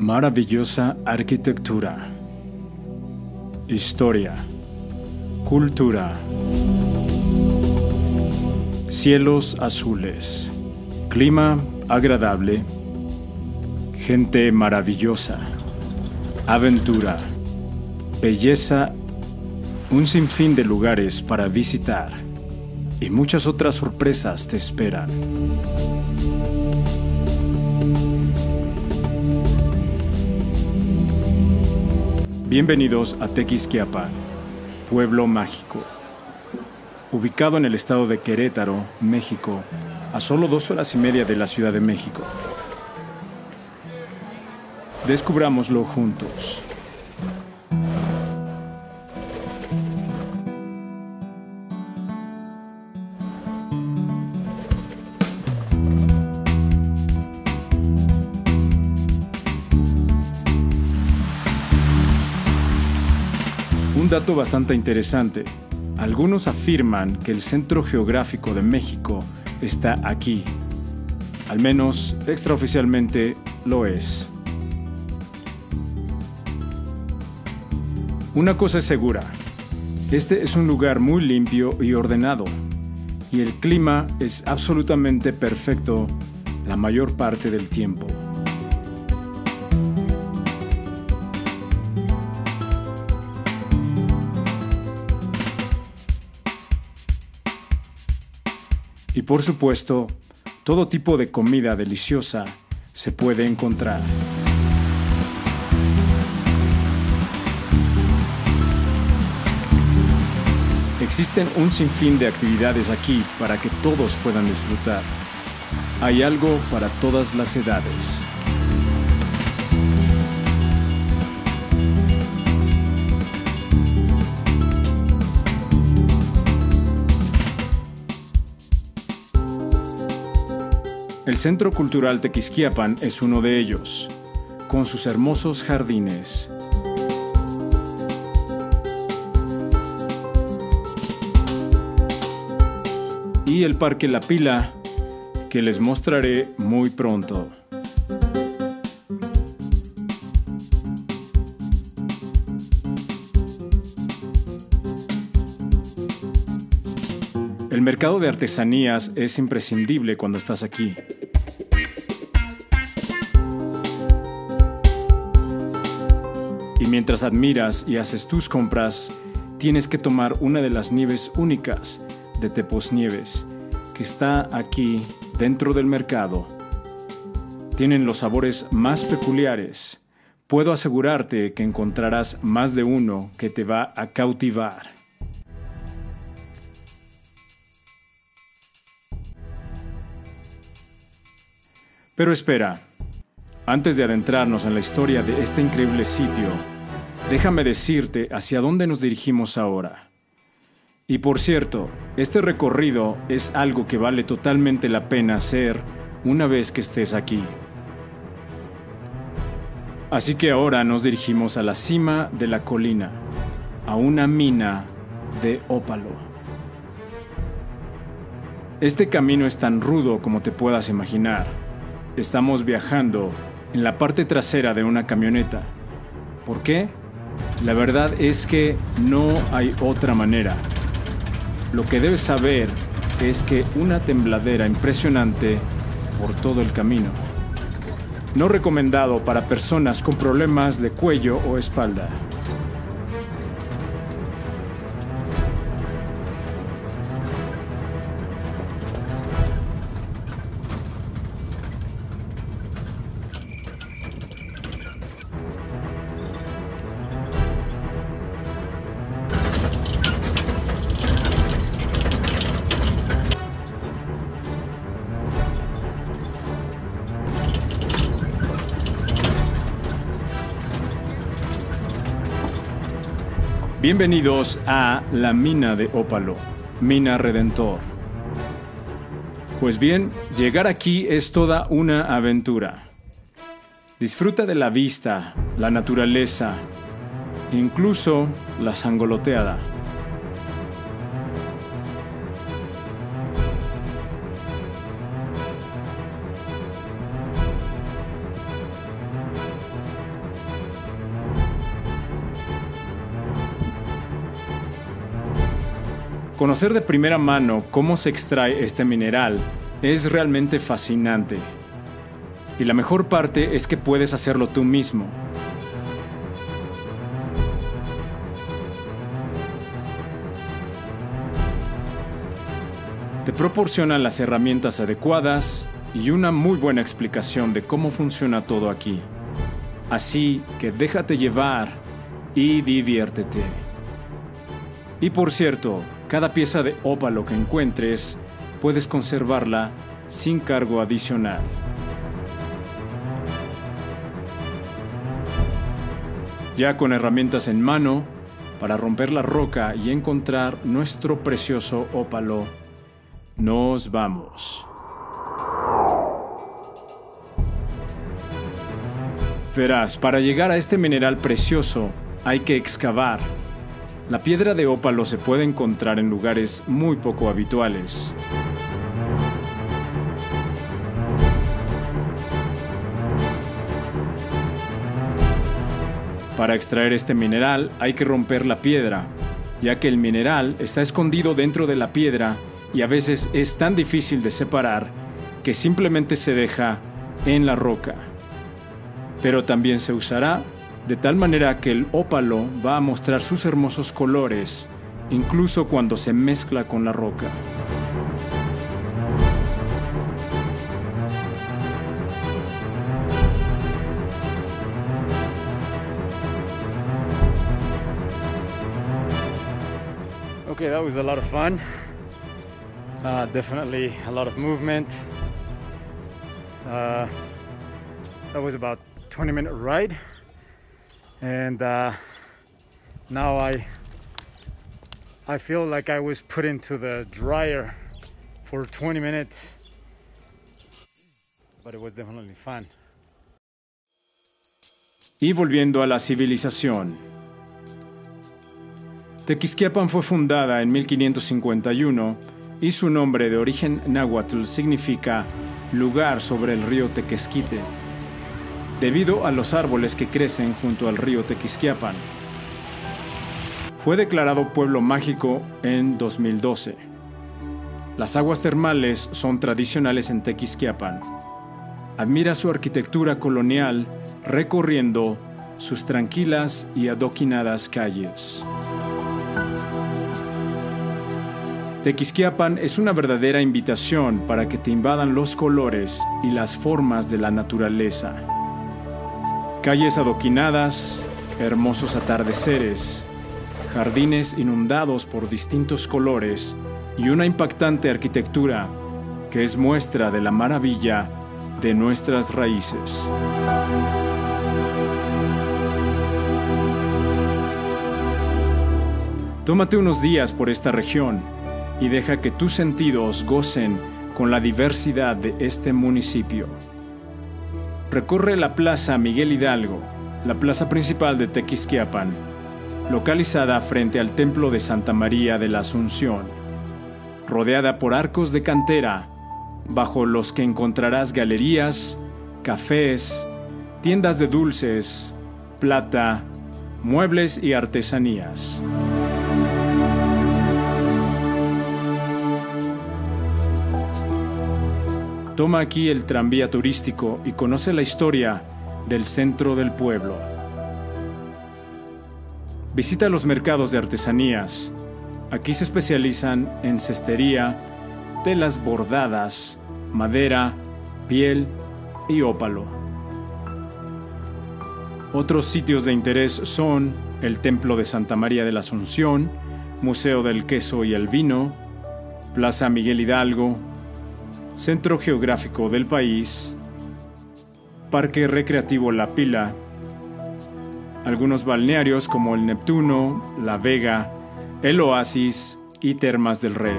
Maravillosa arquitectura. Historia. Cultura. Cielos azules. Clima agradable. Gente maravillosa. Aventura. Belleza. Un sinfín de lugares para visitar. Y muchas otras sorpresas te esperan. Bienvenidos a Tequisquiapan, pueblo mágico. Ubicado en el estado de Querétaro, México, a solo dos horas y media de la Ciudad de México. Descubrámoslo juntos. Dato bastante interesante. Algunos afirman que el centro geográfico de México está aquí. Al menos extraoficialmente lo es. Una cosa es segura. Este es un lugar muy limpio y ordenado. Y el clima es absolutamente perfecto la mayor parte del tiempo. Por supuesto, todo tipo de comida deliciosa se puede encontrar. Existen un sinfín de actividades aquí para que todos puedan disfrutar. Hay algo para todas las edades. Centro Cultural Tequisquiapan es uno de ellos, con sus hermosos jardines. Y el Parque La Pila, que les mostraré muy pronto. El mercado de artesanías es imprescindible cuando estás aquí. Y mientras admiras y haces tus compras, tienes que tomar una de las nieves únicas de Tepos Nieves, que está aquí dentro del mercado. Tienen los sabores más peculiares. Puedo asegurarte que encontrarás más de uno que te va a cautivar. Pero espera, antes de adentrarnos en la historia de este increíble sitio, déjame decirte hacia dónde nos dirigimos ahora. Y por cierto, este recorrido es algo que vale totalmente la pena hacer una vez que estés aquí. Así que ahora nos dirigimos a la cima de la colina, a una mina de ópalo. Este camino es tan rudo como te puedas imaginar. Estamos viajando en la parte trasera de una camioneta. ¿Por qué? La verdad es que no hay otra manera. Lo que debes saber es que una tembladera impresionante por todo el camino. No recomendado para personas con problemas de cuello o espalda. Bienvenidos a la mina de ópalo, mina redentor. Pues bien, llegar aquí es toda una aventura. Disfruta de la vista, la naturaleza, incluso la sangoloteada. Conocer de primera mano cómo se extrae este mineral es realmente fascinante. Y la mejor parte es que puedes hacerlo tú mismo. Te proporcionan las herramientas adecuadas y una muy buena explicación de cómo funciona todo aquí. Así que déjate llevar y diviértete. Y por cierto, cada pieza de ópalo que encuentres puedes conservarla sin cargo adicional. Ya con herramientas en mano, para romper la roca y encontrar nuestro precioso ópalo, nos vamos. Verás, para llegar a este mineral precioso hay que excavar. La piedra de ópalo se puede encontrar en lugares muy poco habituales. Para extraer este mineral hay que romper la piedra, ya que el mineral está escondido dentro de la piedra y a veces es tan difícil de separar que simplemente se deja en la roca. Pero también se usará de tal manera que el ópalo va a mostrar sus hermosos colores, incluso cuando se mezcla con la roca. Okay, that was a lot of fun. Uh, definitely a lot of movement. Uh, that was about 20 minute ride and uh, now I I feel like I was put into the dryer for 20 minutes but it was definitely fun. Y volviendo a la civilización. Tequisquiapan fue fundada en 1551 y su nombre de origen náhuatl significa lugar sobre el río Tequesquite, debido a los árboles que crecen junto al río Tequisquiapan. Fue declarado pueblo mágico en 2012. Las aguas termales son tradicionales en Tequisquiapan. Admira su arquitectura colonial recorriendo sus tranquilas y adoquinadas calles. Tequisquiapan es una verdadera invitación para que te invadan los colores y las formas de la naturaleza. Calles adoquinadas, hermosos atardeceres, jardines inundados por distintos colores y una impactante arquitectura que es muestra de la maravilla de nuestras raíces. Tómate unos días por esta región y deja que tus sentidos gocen con la diversidad de este municipio. Recorre la Plaza Miguel Hidalgo, la plaza principal de Tequisquiapan, localizada frente al Templo de Santa María de la Asunción, rodeada por arcos de cantera, bajo los que encontrarás galerías, cafés, tiendas de dulces, plata, muebles y artesanías. Toma aquí el tranvía turístico y conoce la historia del centro del pueblo. Visita los mercados de artesanías. Aquí se especializan en cestería, telas bordadas, madera, piel y ópalo. Otros sitios de interés son el Templo de Santa María de la Asunción, Museo del Queso y el Vino, Plaza Miguel Hidalgo, Centro Geográfico del país, Parque Recreativo La Pila, algunos balnearios como el Neptuno, La Vega, el Oasis y Termas del Rey.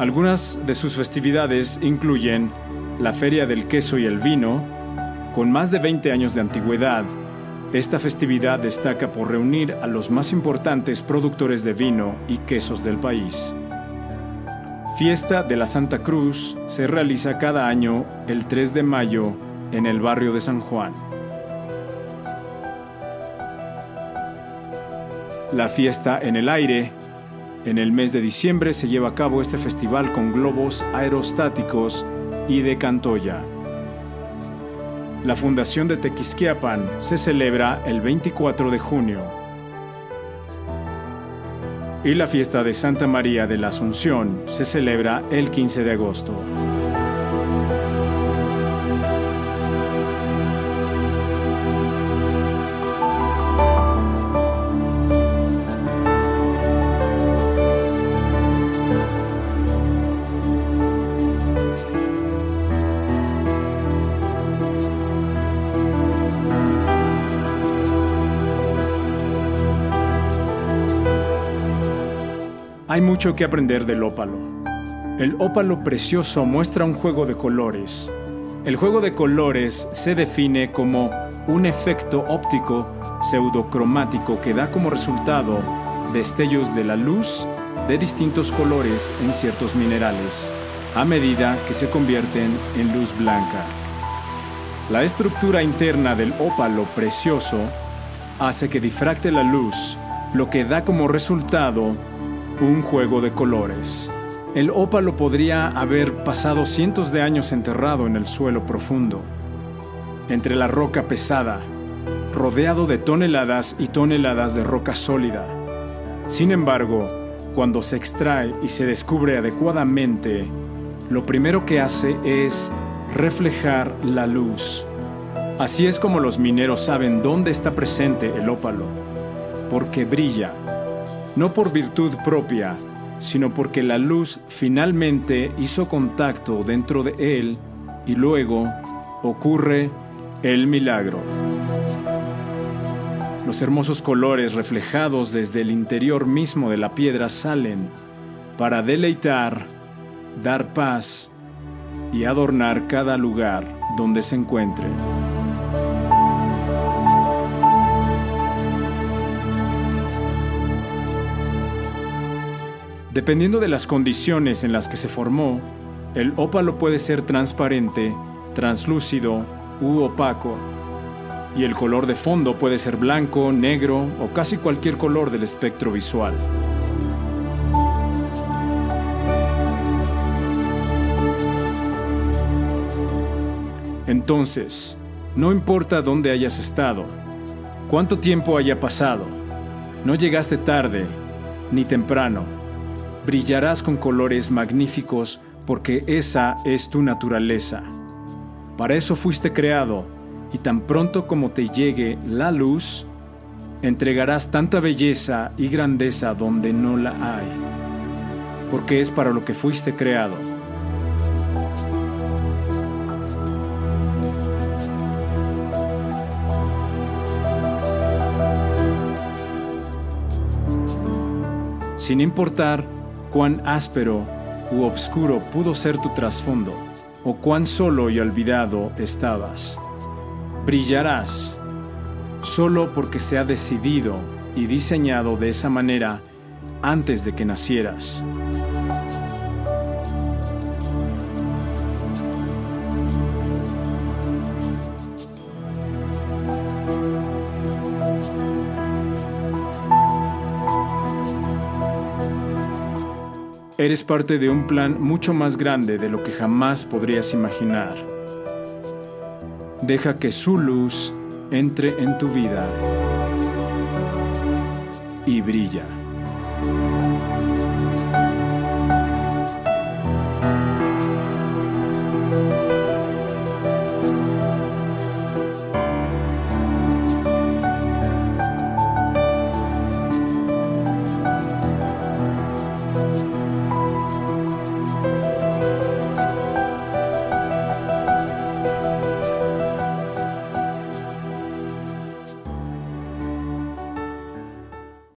Algunas de sus festividades incluyen la Feria del Queso y el Vino, con más de 20 años de antigüedad esta festividad destaca por reunir a los más importantes productores de vino y quesos del país. Fiesta de la Santa Cruz se realiza cada año el 3 de mayo en el barrio de San Juan. La fiesta en el aire. En el mes de diciembre se lleva a cabo este festival con globos aerostáticos y de cantoya. La fundación de Tequisquiapan se celebra el 24 de junio. Y la fiesta de Santa María de la Asunción se celebra el 15 de agosto. Hay mucho que aprender del ópalo. El ópalo precioso muestra un juego de colores. El juego de colores se define como un efecto óptico pseudocromático que da como resultado destellos de la luz de distintos colores en ciertos minerales, a medida que se convierten en luz blanca. La estructura interna del ópalo precioso hace que difracte la luz, lo que da como resultado un juego de colores. El ópalo podría haber pasado cientos de años enterrado en el suelo profundo, entre la roca pesada, rodeado de toneladas y toneladas de roca sólida. Sin embargo, cuando se extrae y se descubre adecuadamente, lo primero que hace es reflejar la luz. Así es como los mineros saben dónde está presente el ópalo, porque brilla no por virtud propia, sino porque la luz finalmente hizo contacto dentro de él y luego ocurre el milagro. Los hermosos colores reflejados desde el interior mismo de la piedra salen para deleitar, dar paz y adornar cada lugar donde se encuentren. Dependiendo de las condiciones en las que se formó, el ópalo puede ser transparente, translúcido u opaco, y el color de fondo puede ser blanco, negro o casi cualquier color del espectro visual. Entonces, no importa dónde hayas estado, cuánto tiempo haya pasado, no llegaste tarde ni temprano brillarás con colores magníficos porque esa es tu naturaleza. Para eso fuiste creado, y tan pronto como te llegue la luz, entregarás tanta belleza y grandeza donde no la hay, porque es para lo que fuiste creado. Sin importar cuán áspero u obscuro pudo ser tu trasfondo, o cuán solo y olvidado estabas. Brillarás solo porque se ha decidido y diseñado de esa manera antes de que nacieras. Eres parte de un plan mucho más grande de lo que jamás podrías imaginar. Deja que su luz entre en tu vida y brilla.